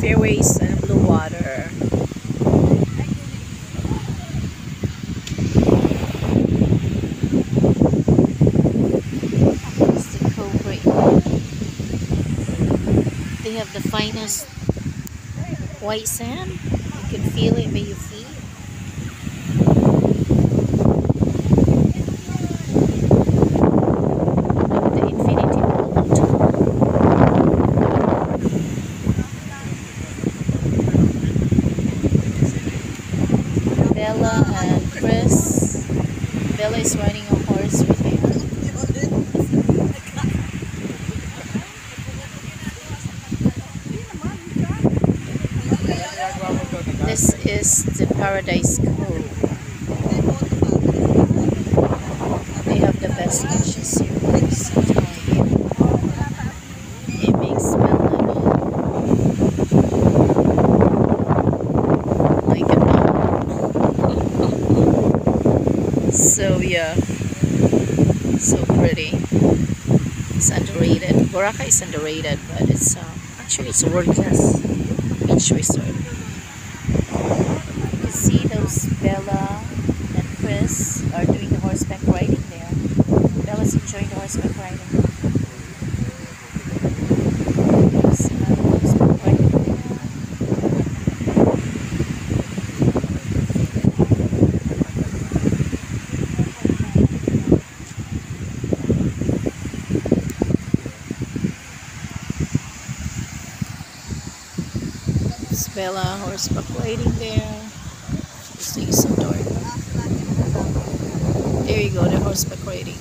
turquoise and blue water. They have the finest white sand. You can feel it by your feet. Bella and Chris. Bella is riding a horse right there. This is the Paradise Cove. They have the best beaches here. It's It makes Melanie like a doll. So yeah, so pretty. It's underrated. Boracay is underrated, but it's uh, actually it's a world class beach resort. You see those Bella and Chris are doing the horseback riding there. Bella's enjoying the horseback riding. There's another horseback riding there. There's Bella horseback riding there. Is so dark. There you go, the horseback riding.